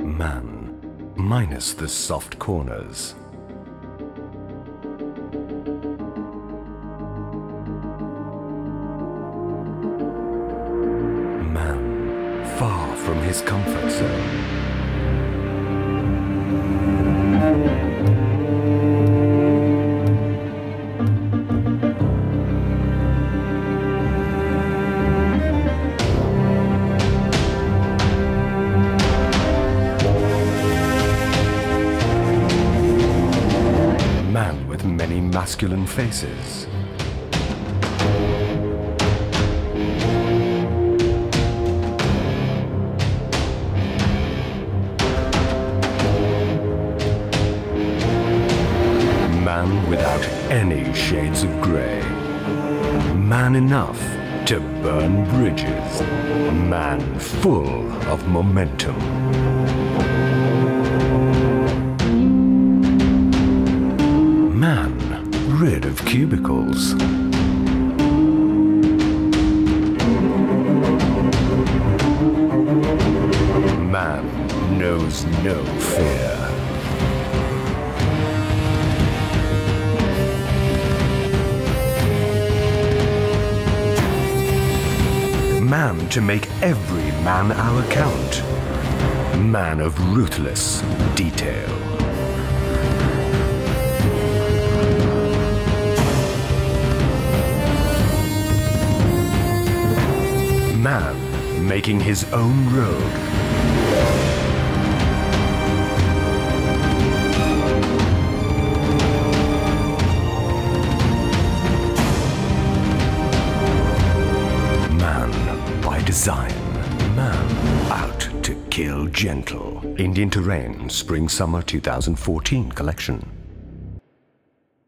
Man, minus the soft corners. Man, far from his comfort zone. Man with many masculine faces. Man without any shades of grey. Man enough to burn bridges. Man full of momentum. Rid of cubicles. Man knows no fear. Man to make every man hour count. Man of ruthless detail. Man making his own road. Man by design. Man out to kill gentle. Indian Terrain Spring Summer 2014 collection.